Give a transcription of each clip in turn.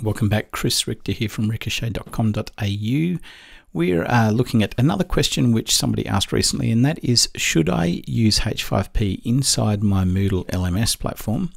Welcome back, Chris Richter here from ricoshae.com.au. We're uh, looking at another question which somebody asked recently, and that is Should I use H5P inside my Moodle LMS platform,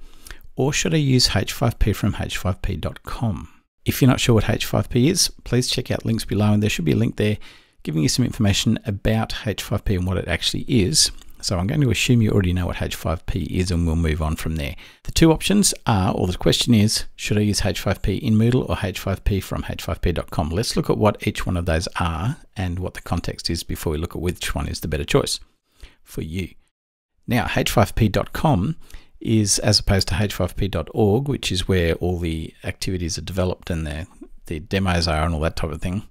or should I use H5P from h5p.com? If you're not sure what H5P is, please check out links below, and there should be a link there giving you some information about H5P and what it actually is. So I'm going to assume you already know what H5P is and we'll move on from there. The two options are, or the question is, should I use H5P in Moodle or H5P from h5p.com? Let's look at what each one of those are and what the context is before we look at which one is the better choice for you. Now, h5p.com is as opposed to h5p.org, which is where all the activities are developed and the, the demos are and all that type of thing.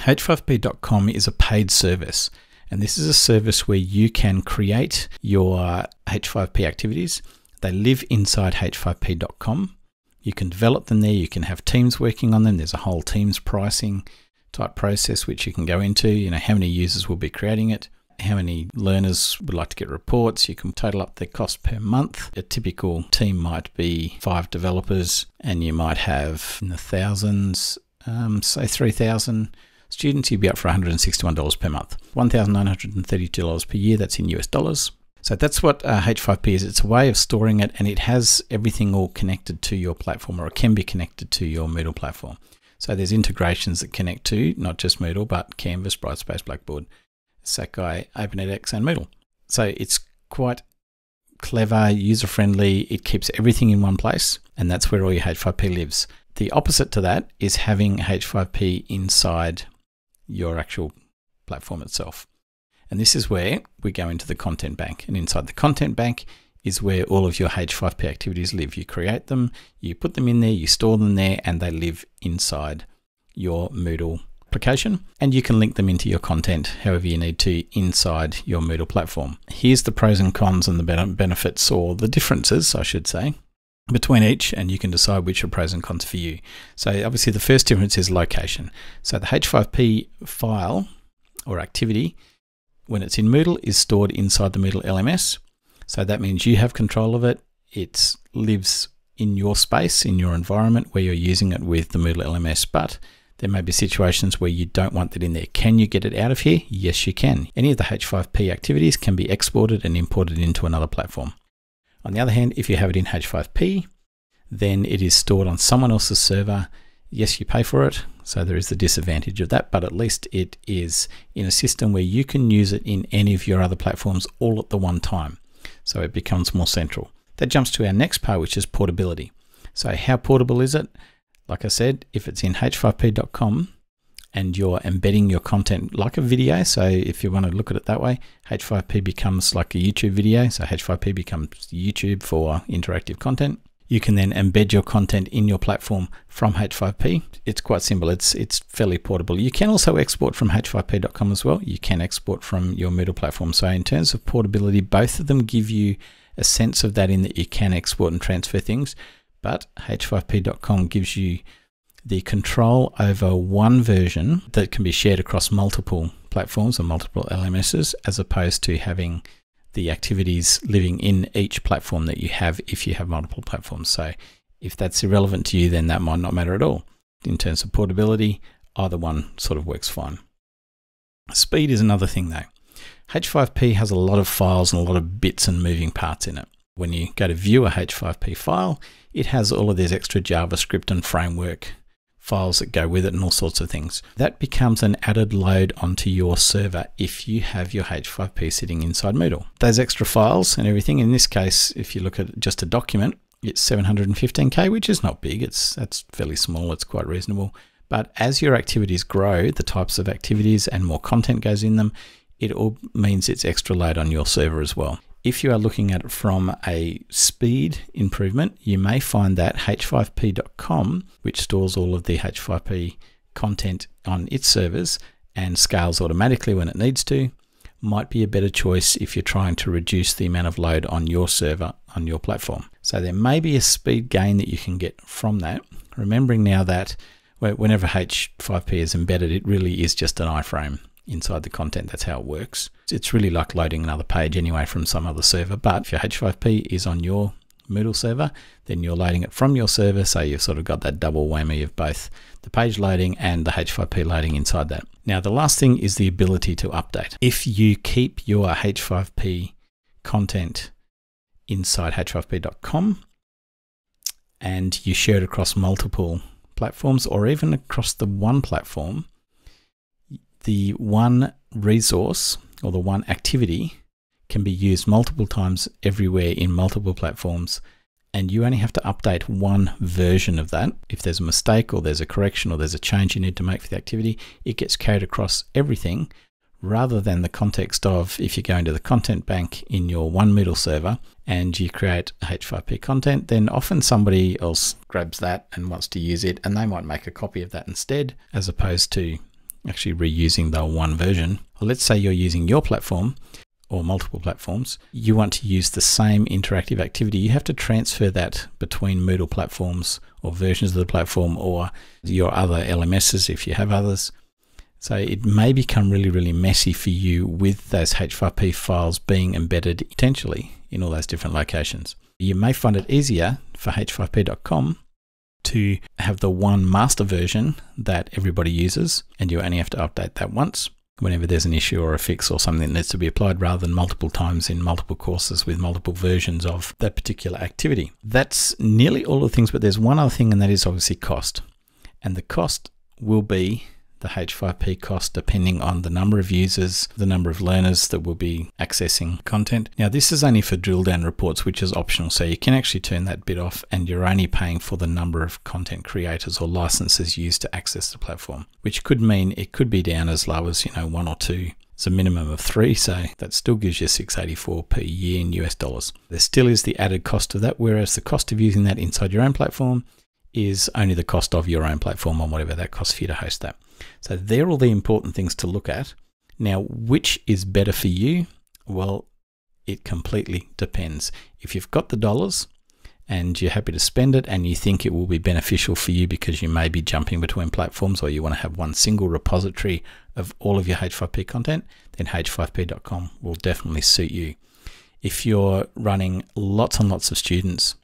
H5p.com is a paid service. And this is a service where you can create your H5P activities. They live inside h5p.com. You can develop them there. You can have teams working on them. There's a whole teams pricing type process which you can go into. You know, how many users will be creating it, how many learners would like to get reports. You can total up the cost per month. A typical team might be five developers, and you might have in the thousands, um, say 3,000 Students, you'd be up for $161 per month, $1,932 per year. That's in US dollars. So that's what uh, H5P is. It's a way of storing it, and it has everything all connected to your platform, or it can be connected to your Moodle platform. So there's integrations that connect to not just Moodle, but Canvas, Brightspace, Blackboard, Sakai, OpenEdX, and Moodle. So it's quite clever, user friendly. It keeps everything in one place, and that's where all your H5P lives. The opposite to that is having H5P inside your actual platform itself. And this is where we go into the content bank. And inside the content bank is where all of your H5P activities live. You create them, you put them in there, you store them there, and they live inside your Moodle application. And you can link them into your content however you need to inside your Moodle platform. Here's the pros and cons and the benefits, or the differences, I should say, between each and you can decide which are pros and cons for you. So obviously the first difference is location. So the H5P file or activity when it's in Moodle is stored inside the Moodle LMS. So that means you have control of it. It lives in your space, in your environment where you're using it with the Moodle LMS, but there may be situations where you don't want that in there. Can you get it out of here? Yes, you can. Any of the H5P activities can be exported and imported into another platform. On the other hand, if you have it in H5P, then it is stored on someone else's server. Yes, you pay for it, so there is the disadvantage of that, but at least it is in a system where you can use it in any of your other platforms all at the one time. So it becomes more central. That jumps to our next part, which is portability. So how portable is it? Like I said, if it's in h5p.com, and you're embedding your content like a video. So if you want to look at it that way, H5P becomes like a YouTube video. So H5P becomes YouTube for interactive content. You can then embed your content in your platform from H5P. It's quite simple. It's it's fairly portable. You can also export from h5p.com as well. You can export from your Moodle platform. So in terms of portability, both of them give you a sense of that in that you can export and transfer things. But h5p.com gives you the control over one version that can be shared across multiple platforms or multiple LMSs, as opposed to having the activities living in each platform that you have if you have multiple platforms. So if that's irrelevant to you, then that might not matter at all. In terms of portability, either one sort of works fine. Speed is another thing though. H5P has a lot of files and a lot of bits and moving parts in it. When you go to view a H5P file, it has all of these extra JavaScript and framework files that go with it and all sorts of things. That becomes an added load onto your server if you have your H5P sitting inside Moodle. Those extra files and everything, in this case, if you look at just a document, it's 715K, which is not big. It's That's fairly small. It's quite reasonable. But as your activities grow, the types of activities and more content goes in them, it all means it's extra load on your server as well. If you are looking at it from a speed improvement, you may find that h5p.com, which stores all of the h5p content on its servers and scales automatically when it needs to, might be a better choice if you're trying to reduce the amount of load on your server on your platform. So there may be a speed gain that you can get from that. Remembering now that whenever H5P is embedded, it really is just an iframe inside the content. That's how it works. It's really like loading another page anyway from some other server. But if your H5P is on your Moodle server, then you're loading it from your server. So you've sort of got that double whammy of both the page loading and the H5P loading inside that. Now, the last thing is the ability to update. If you keep your H5P content inside h5p.com and you share it across multiple platforms or even across the one platform, the one resource or the one activity can be used multiple times everywhere in multiple platforms and you only have to update one version of that. If there's a mistake or there's a correction or there's a change you need to make for the activity, it gets carried across everything rather than the context of if you go into the content bank in your one Moodle server and you create H5P content, then often somebody else grabs that and wants to use it and they might make a copy of that instead as opposed to actually reusing the one version. Well, let's say you're using your platform or multiple platforms, you want to use the same interactive activity, you have to transfer that between Moodle platforms or versions of the platform or your other LMSs if you have others. So it may become really, really messy for you with those H5P files being embedded potentially in all those different locations. You may find it easier for h5p.com to have the one master version that everybody uses, and you only have to update that once whenever there's an issue or a fix or something that needs to be applied rather than multiple times in multiple courses with multiple versions of that particular activity. That's nearly all the things, but there's one other thing, and that is obviously cost. And the cost will be the H5P cost depending on the number of users, the number of learners that will be accessing content. Now, this is only for drill down reports, which is optional. So you can actually turn that bit off and you're only paying for the number of content creators or licenses used to access the platform, which could mean it could be down as low as, you know, one or two it's a minimum of three, so that still gives you 684 per year in US dollars. There still is the added cost of that, whereas the cost of using that inside your own platform is only the cost of your own platform on whatever that costs for you to host that. So they're all the important things to look at. Now, which is better for you? Well, it completely depends. If you've got the dollars and you're happy to spend it and you think it will be beneficial for you because you may be jumping between platforms or you want to have one single repository of all of your H5P content, then h5p.com will definitely suit you. If you're running lots and lots of students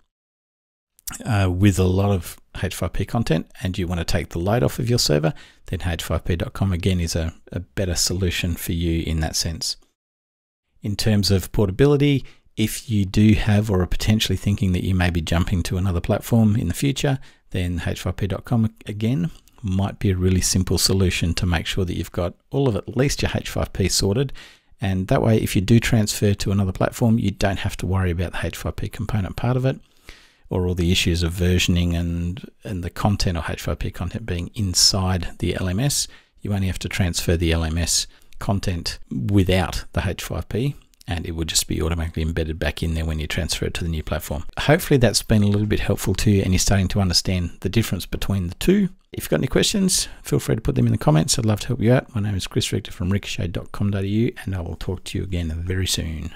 uh, with a lot of H5P content and you want to take the load off of your server, then h5p.com again is a, a better solution for you in that sense. In terms of portability, if you do have or are potentially thinking that you may be jumping to another platform in the future, then h5p.com again might be a really simple solution to make sure that you've got all of at least your H5P sorted. And that way, if you do transfer to another platform, you don't have to worry about the H5P component part of it or all the issues of versioning and, and the content or H5P content being inside the LMS. You only have to transfer the LMS content without the H5P and it would just be automatically embedded back in there when you transfer it to the new platform. Hopefully that's been a little bit helpful to you and you're starting to understand the difference between the two. If you've got any questions, feel free to put them in the comments. I'd love to help you out. My name is Chris Richter from ricoshae.com.au and I will talk to you again very soon.